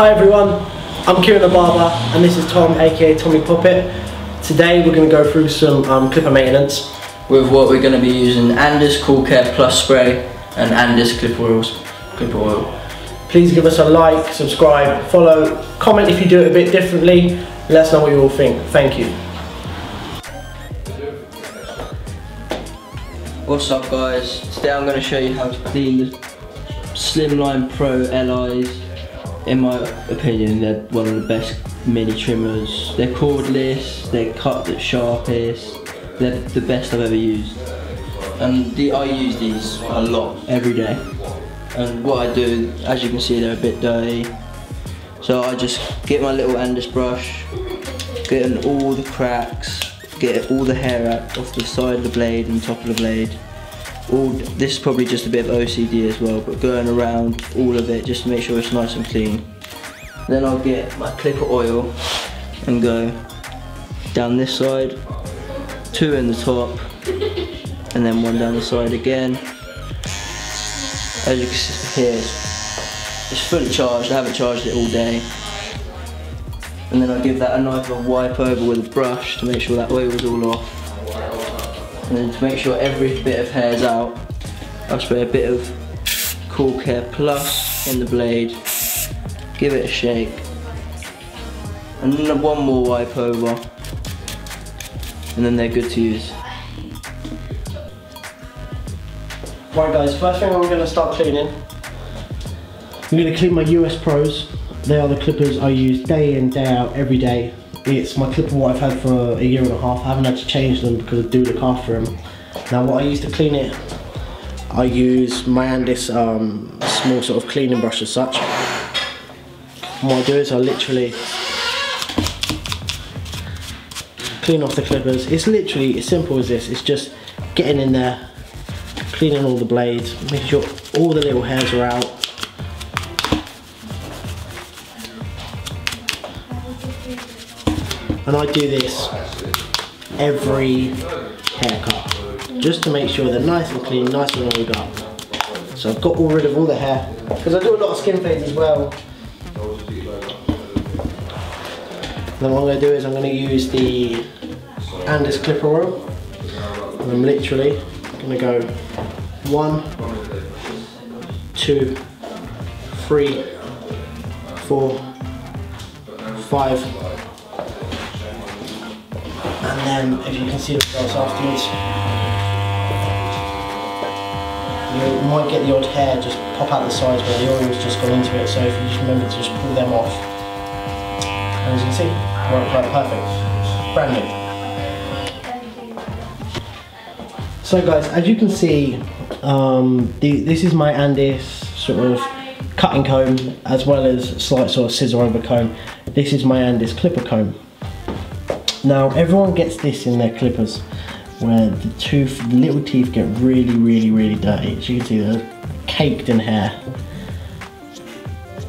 Hi everyone, I'm Kieron the Barber and this is Tom aka Tommy Puppet. Today we're going to go through some um, clipper maintenance. with what we're going to be using Andis Cool Care Plus Spray and Andis Clip Oils, Clip Oil. Please give us a like, subscribe, follow, comment if you do it a bit differently. Let us know what you all think. Thank you. What's up guys? Today I'm going to show you how to clean the Slimline Pro LIs. In my opinion they're one of the best mini trimmers. They're cordless, they're cut the sharpest, they're the best I've ever used. And the, I use these a lot, every day. And what I do, as you can see they're a bit dirty. So I just get my little Andis brush, get in all the cracks, get all the hair out off the side of the blade and top of the blade. All this is probably just a bit of OCD as well, but going around all of it just to make sure it's nice and clean. Then I'll get my clipper oil and go down this side, two in the top, and then one down the side again. As you can see here, it's fully charged. I haven't charged it all day. And then I give that a nice wipe over with a brush to make sure that oil is all off. And to make sure every bit of hair's out, I'll spray a bit of Cool Care Plus in the blade, give it a shake, and then one more wipe over, and then they're good to use. Right guys, first thing I'm going to start cleaning. I'm going to clean my US Pros. They are the clippers I use day in, day out, every day. It's my clipper what I've had for a year and a half. I haven't had to change them because I do look after them. Now what I use to clean it, I use my Andis um, small sort of cleaning brush as such. What I do is I literally clean off the clippers. It's literally as simple as this. It's just getting in there, cleaning all the blades, making sure all the little hairs are out. And I do this every haircut, just to make sure they're nice and clean, nice and oiled up. So I've got all rid of all the hair, because I do a lot of skin fades as well. Then what I'm going to do is I'm going to use the Andis clipper oil. And I'm literally going to go one, two, three, four, five. And if you can see the results afterwards, you might get the odd hair just pop out the sides where the oil's just gone into it. So if you just remember to just pull them off. And as you can see, right, right, perfect. Brand new. So guys, as you can see, um, the, this is my Andis sort of cutting comb as well as slight sort of scissor over comb. This is my Andis clipper comb. Now everyone gets this in their clippers where the tooth, the little teeth get really, really, really dirty. As you can see, they're caked in hair.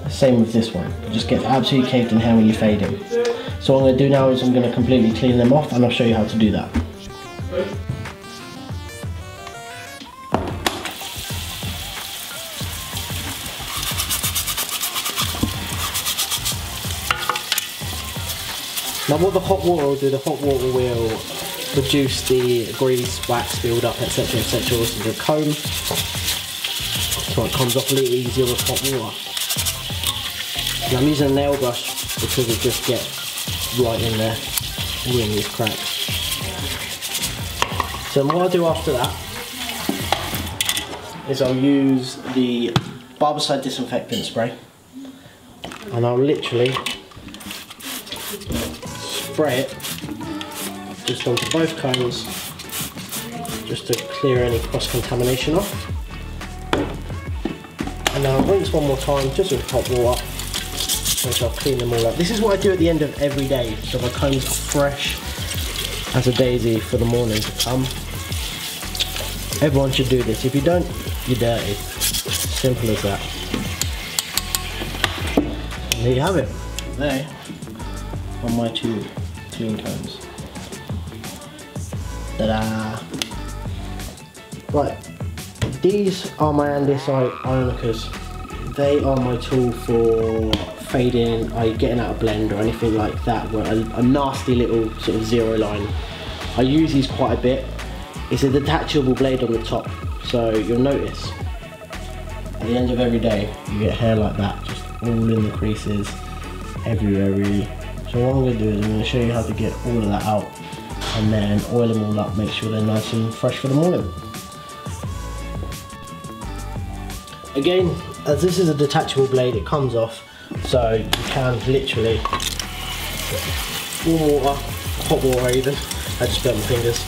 Same with this one. It just gets absolutely caked in hair when you fade them. So what I'm going to do now is I'm going to completely clean them off and I'll show you how to do that. Now what the hot water will do, the hot water will reduce the grease, wax build up, etc, etc, also the comb. So it comes off a little easier with hot water. And I'm using a nail brush because it just gets right in there, in these cracks. So what I'll do after that is I'll use the Barbicide disinfectant spray and I'll literally spray it just onto both cones just to clear any cross-contamination off. And then I'll rinse one more time just with hot water and I'll clean them all up. This is what I do at the end of every day so my cones are fresh as a daisy for the morning to come. Everyone should do this. If you don't, you're dirty. Simple as that. And there you have it. There are my two clean cones. Ta-da! Right, these are my Andis ionicas. They are my tool for fading, I getting out a blend or anything like that, where a, a nasty little sort of zero line. I use these quite a bit. It's a detachable blade on the top, so you'll notice at the end of every day you get hair like that, just all in the creases, everywhere really. So what I'm going to do is I'm going to show you how to get all of that out and then oil them all up, make sure they're nice and fresh for the morning. Again, as this is a detachable blade, it comes off, so you can literally warm water, hot water even, I just burnt my fingers,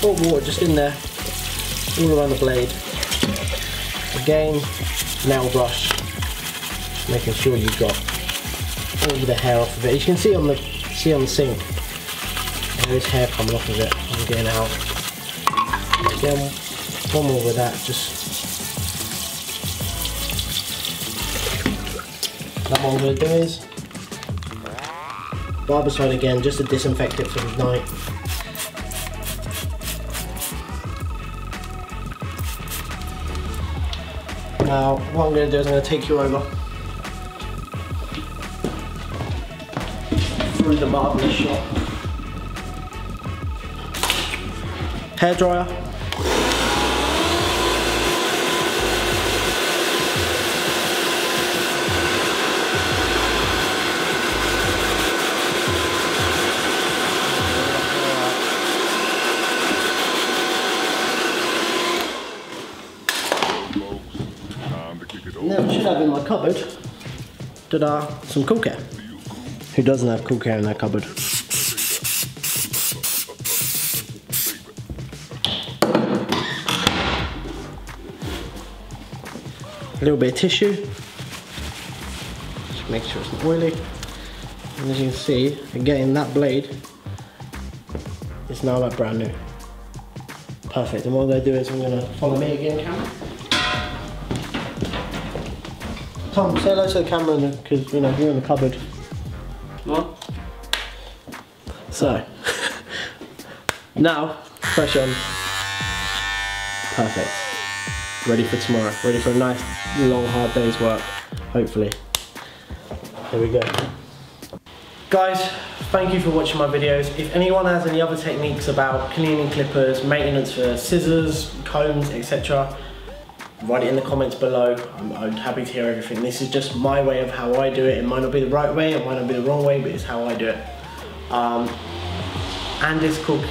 hot water just in there, all around the blade. Again, nail brush, making sure you've got all the hair off of it. As You can see on the see on the sink, there is hair coming off of it. I'm getting out. Again, one more with that, just that what I'm going to do is barbicide again just to disinfect it for the night. Now what I'm going to do is I'm going to take you over through the marvellous shop. Hairdryer. Time to kick it Now I should have in my cupboard, ta-da, some cool care. Who doesn't have cool care in their cupboard? A little bit of tissue. Just make sure it's not oily. And as you can see, again that blade is now like brand new. Perfect, and what I'm gonna do is I'm gonna follow me again, camera. Tom, say hello to the camera because you know you're in the cupboard. So now, fresh on. Perfect. Ready for tomorrow. Ready for a nice long hard day's work. Hopefully. Here we go. Guys, thank you for watching my videos. If anyone has any other techniques about cleaning clippers, maintenance for scissors, combs, etc., write it in the comments below. I'm, I'm happy to hear everything. This is just my way of how I do it. It might not be the right way, it might not be the wrong way, but it's how I do it. Um, and it's cool,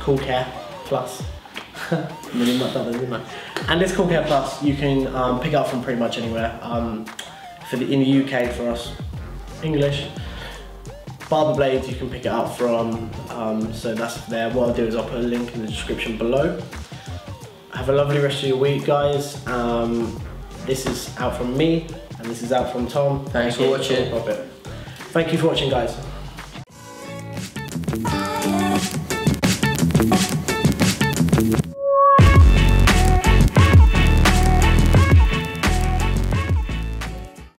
cool care plus. really much that, didn't I? And it's cool care plus. You can um, pick up from pretty much anywhere. Um, for the, in the UK for us, English. Barber blades you can pick it up from. Um, so that's there. What I'll do is I'll put a link in the description below. Have a lovely rest of your week, guys. Um, this is out from me, and this is out from Tom. Thanks for watching. Thank you for watching, guys.